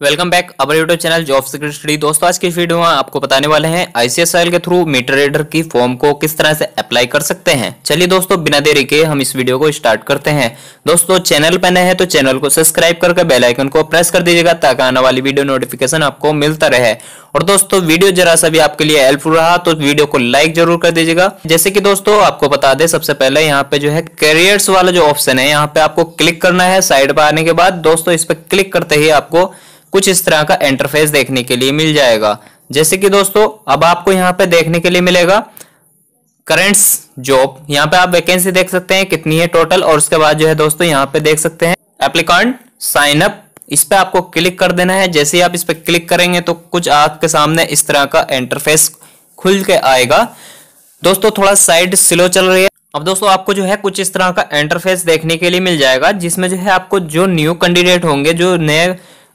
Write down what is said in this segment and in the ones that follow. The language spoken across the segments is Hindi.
Welcome back. Our YouTube channel job secret study दोस्तों, आज की वीडियो में आपको बताने वाले हैं आईसीएसआईएल के थ्रू मीटर रीडर की फॉर्म को किस तरह से अप्लाई कर सकते हैं। चलिए दोस्तों, बिना देरी के हम इस वीडियो को स्टार्ट करते हैं। दोस्तों चैनल पर नए हैं तो चैनल को सब्सक्राइब करके बेल आइकन को प्रेस कर दीजिएगा, ताकि आने वाली वीडियो नोटिफिकेशन आपको मिलता रहे। और दोस्तों, वीडियो जरा सा भी आपके लिए हेल्पफुल रहा तो वीडियो को लाइक ज़रूर कर दीजिएगा। जैसे कि दोस्तों, आपको बता दें, सबसे पहले यहाँ पे जो है करियर्स वाला जो ऑप्शन है, यहाँ पे आपको क्लिक करना है साइड पर आने के बाद। दोस्तों, इस पर क्लिक करते ही आपको कुछ इस तरह का इंटरफेस देखने के लिए मिल जाएगा। जैसे कि दोस्तों, अब आपको यहाँ पे देखने के लिए मिलेगा करेंट्स जॉब यहाँ पे आप वैकेंसी देख सकते हैं, कितनी है टोटल और उसके बाद जो है दोस्तों, यहाँ पे देख सकते हैं एप्लीकांट साइन अप इस पे आपको क्लिक कर देना है। जैसे ही आप इस पे क्लिक करेंगे तो कुछ आपके सामने इस तरह का इंटरफेस खुल के आएगा। दोस्तों, थोड़ा साइड स्लो चल रही है। अब दोस्तों, आपको जो है कुछ इस तरह का इंटरफेस देखने के लिए मिल जाएगा, जिसमें जो है आपको जो न्यू कैंडिडेट होंगे, जो नए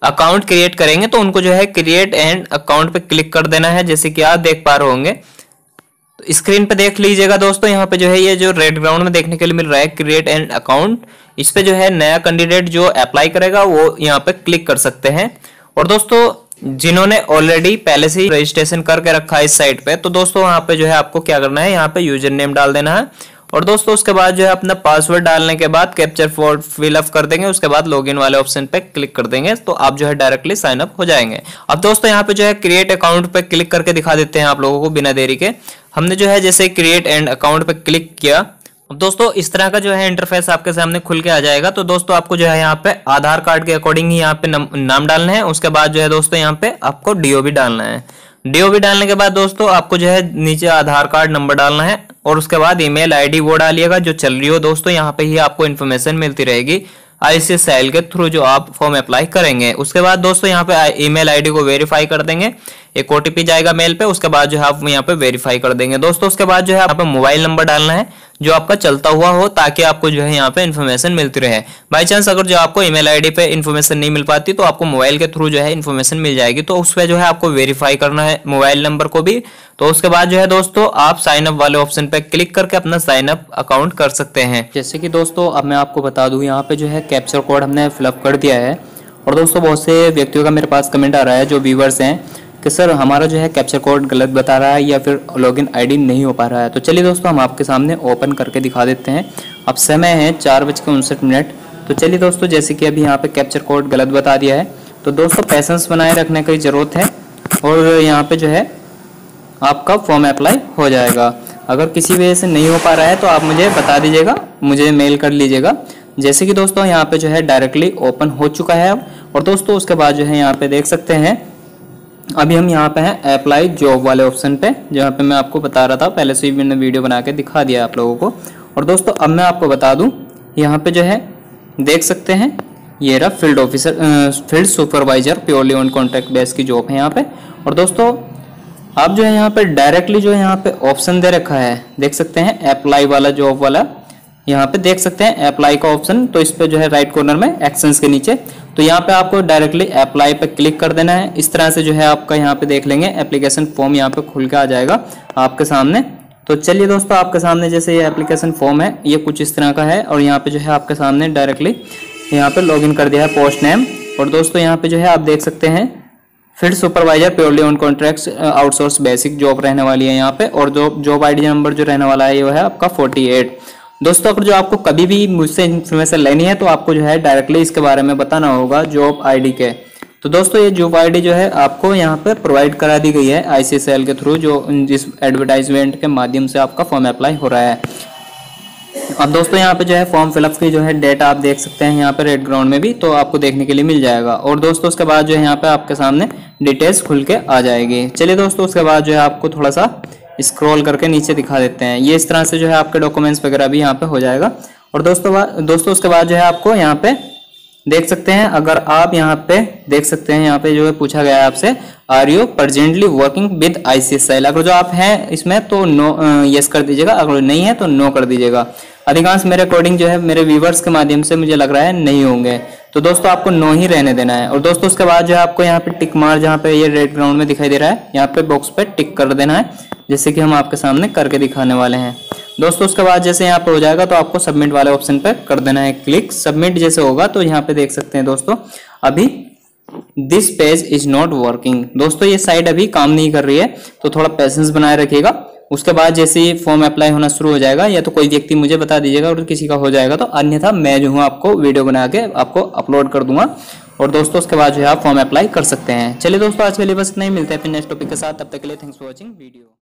अकाउंट क्रिएट करेंगे तो उनको जो है क्रिएट एंड अकाउंट पे क्लिक कर देना है, जैसे कि आप देख पा रहे होंगे। तो स्क्रीन पे देख लीजिएगा दोस्तों, यहाँ पे जो है ये जो रेड ग्राउंड में देखने के लिए मिल रहा है क्रिएट एंड अकाउंट इस पे जो है नया कैंडिडेट जो अप्लाई करेगा, वो यहाँ पे क्लिक कर सकते हैं। और दोस्तों, जिन्होंने ऑलरेडी पहले से ही रजिस्ट्रेशन करके रखा है इस साइट पे तो दोस्तों यहाँ पे जो है आपको क्या करना है, यहाँ पे यूज़र नेम डाल देना है। और दोस्तों, उसके बाद जो है अपना पासवर्ड डालने के बाद कैप्चर फॉर्म फिलअप कर देंगे, उसके बाद लॉगिन वाले ऑप्शन पे क्लिक कर देंगे तो आप जो है डायरेक्टली साइन अप हो जाएँगे। अब दोस्तों, यहाँ पे जो है क्रिएट अकाउंट पे क्लिक करके दिखा देते हैं आप लोगों को बिना देरी के। हमने जो है जैसे क्रिएट एंड अकाउंट पे क्लिक किया, अब दोस्तों, इस तरह का जो है इंटरफेस आपके सामने खुल के आ जाएगा। तो दोस्तों, आपको जो है यहाँ पे आधार कार्ड के अकॉर्डिंग ही यहाँ पे नाम डालना है, उसके बाद जो है दोस्तों, यहाँ पे आपको डीओ भी डालना है। डीओ भी डालने के बाद दोस्तों आपको जो है नीचे आधार कार्ड नंबर डालना है और उसके बाद ईमेल आईडी वो डालिएगा जो चल रही हो दोस्तों, यहाँ पे ही आपको इन्फॉर्मेशन मिलती रहेगी आईसीएसएल के थ्रू जो आप फॉर्म अप्लाई करेंगे। उसके बाद दोस्तों, यहाँ पे ईमेल आईडी को वेरीफाई कर देंगे। एक ओटीपी जाएगा मेल पे, उसके बाद जो है आप यहाँ पे वेरीफाई कर देंगे। दोस्तों, उसके बाद जो है आप मोबाइल नंबर डालना है। जो आपका चलता हुआ हो ताकि आपको जो है यहाँ पे इन्फॉर्मेशन मिलती रहे। बाई चांस अगर जो आपको ईमेल आईडी पे इन्फॉर्मेशन नहीं मिल पाती तो आपको मोबाइल के थ्रू जो है इन्फॉर्मेशन मिल जाएगी। तो उस पर जो है आपको वेरीफाई करना है मोबाइल नंबर को भी। तो उसके बाद जो है दोस्तों, आप साइन अप वाले ऑप्शन पे क्लिक करके अपना साइन अप अकाउंट कर सकते हैं। जैसे कि दोस्तों, अब मैं आपको बता दूँ, यहाँ पे जो है कैप्चर कोड हमने फिलअप कर दिया है। और दोस्तों, बहुत से व्यक्तियों का मेरे पास कमेंट आ रहा है, जो व्यूवर्स हैं। कि सर, हमारा जो है कैप्चर कोड गलत बता रहा है या फिर लॉगिन आईडी नहीं हो पा रहा है। तो चलिए दोस्तों, हम आपके सामने ओपन करके दिखा देते हैं। अब समय है चार बज के उनसठ मिनट। तो चलिए दोस्तों, जैसे कि अभी यहाँ पे कैप्चर कोड गलत बता दिया है तो दोस्तों पैसेंस बनाए रखने की ज़रूरत है और यहाँ पे जो है आपका फॉर्म अप्लाई हो जाएगा। अगर किसी वजह से नहीं हो पा रहा है तो आप मुझे बता दीजिएगा, मुझे मेल कर लीजिएगा। जैसे कि दोस्तों, यहाँ पे जो है डायरेक्टली ओपन हो चुका है और दोस्तों, उसके बाद जो है यहाँ पे देख सकते हैं अभी हम यहाँ पे हैं अप्लाई जॉब वाले ऑप्शन पे, जहाँ पे मैं आपको बता रहा था, पहले से ही मैंने वीडियो बना के दिखा दिया आप लोगों को। और दोस्तों, अब मैं आपको बता दूँ, यहाँ पे जो है, देख सकते हैं, ये रहा field officer field supervisor purely on contract base की जॉब है यहाँ पे। और दोस्तों, आप जो है यहाँ पे डायरेक्टली जो है यहाँ पे ऑप्शन दे रखा है, देख सकते हैं अप्लाई वाला जॉब वाला। यहाँ पे देख सकते हैं अप्लाई का ऑप्शन तो इस पे जो है राइट कॉर्नर में एक्शंस के नीचे। तो यहाँ पे आपको डायरेक्टली अप्लाई पे क्लिक कर देना है। इस तरह से जो है आपका यहाँ पे देख लेंगे एप्लीकेशन फॉर्म यहाँ पे खुल के आ जाएगा आपके सामने। तो चलिए दोस्तों, आपके सामने जैसे ये एप्लीकेशन फॉर्म है, ये कुछ इस तरह का है और यहाँ पे जो है आपके सामने डायरेक्टली यहाँ पे लॉगिन कर दिया है पोस्ट नेम और दोस्तों, यहाँ पे जो है आप देख सकते हैं field supervisor purely on contract outsource basic job रहने वाली है यहाँ पे। और जो जॉब आईडी नंबर जो रहने वाला है वो है आपका 48 दोस्तों, अगर जो आपको कभी भी मुझसे इन्फॉर्मेशन लेनी है तो आपको जो है डायरेक्टली इसके बारे में बताना होगा जॉब आईडी के। तो दोस्तों, ये जॉब आईडी जो है, आपको यहाँ पर प्रोवाइड करा दी गई है आईसीएसएल के थ्रू जो जिस एडवर्टाइजमेंट के माध्यम से आपका फॉर्म अप्लाई हो रहा है। अब दोस्तों, यहाँ पे जो है फॉर्म फिलअप की जो है डेट आप देख सकते हैं यहाँ पे रेड ग्राउंड में भी तो आपको देखने के लिए मिल जाएगा। और दोस्तों, उसके बाद जो है यहाँ पे आपके सामने डिटेल्स खुल के आ जाएगी। चलिए दोस्तों, उसके बाद जो है आपको थोड़ा सा स्क्रॉल करके नीचे दिखा देते हैं। ये इस तरह से जो है आपके डॉक्यूमेंट्स वगैरह भी यहाँ पे हो जाएगा। और दोस्तों दोस्तों, उसके बाद जो है आपको यहाँ पे देख सकते हैं, अगर आप यहाँ पे देख सकते हैं, यहाँ पे जो है पूछा गया है आपसे are you presently working with ICSL अगर जो आप हैं इसमें तो नो यस कर दीजिएगा। अगर नहीं है तो नो कर दीजिएगा। अधिकांश मेरे अकॉर्डिंग जो है मेरे व्यूवर्स के माध्यम से मुझे लग रहा है नहीं होंगे। तो दोस्तों आपको नो ही रहने देना है। और दोस्तों उसके बाद जो है आपको यहाँ पे टिक मार जहाँ पे ये रेड ग्राउंड में दिखाई दे रहा है, यहाँ पे बॉक्स पे टिक कर देना है, जैसे कि हम आपके सामने करके दिखाने वाले हैं। दोस्तों उसके बाद जैसे यहाँ पे हो जाएगा तो आपको सबमिट वाले ऑप्शन पे कर देना है क्लिक सबमिट जैसे होगा तो यहाँ पे देख सकते हैं दोस्तों, अभी this page is not working दोस्तों ये साइट अभी काम नहीं कर रही है तो थोड़ा पेशेंस बनाए रखिएगा। उसके बाद जैसे ही फॉर्म अप्लाई होना शुरू हो जाएगा, या तो कोई व्यक्ति मुझे बता दीजिएगा और किसी का हो जाएगा तो अन्यथा मैं जो हूँ आपको वीडियो बना के आपको अपलोड कर दूँगा। और दोस्तों, उसके बाद जो है आप फॉर्म अप्लाई कर सकते हैं। चलिए दोस्तों, आज के लिए बस नहीं मिलते हैं फिर नेक्स्ट टॉपिक के साथ। तब तक के लिए थैंक्स फॉर वॉचिंग वीडियो